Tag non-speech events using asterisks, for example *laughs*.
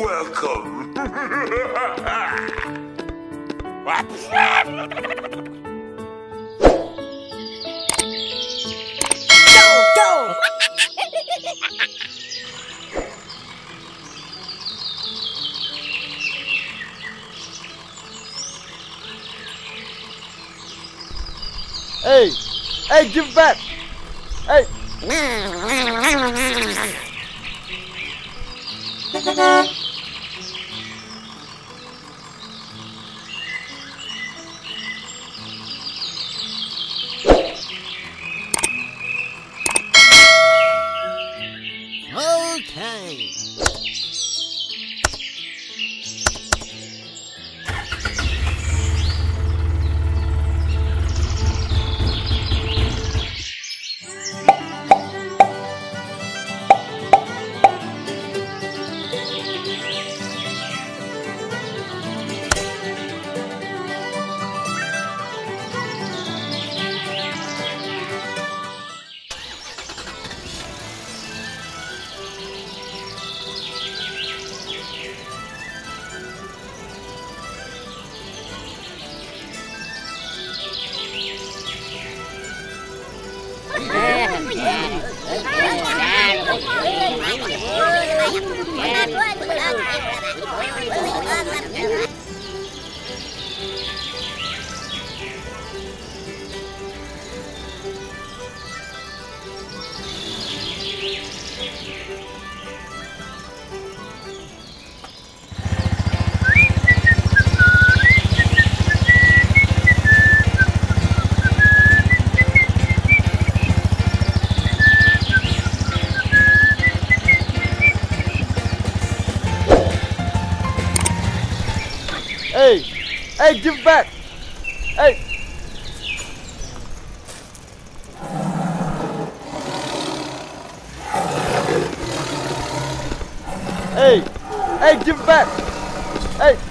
welcome. Go, go! Hey! Hey, give back! Hey! *laughs* Okay. Yeah. Hey! Hey, give it back! Hey! Hey! Hey, give it back! Hey!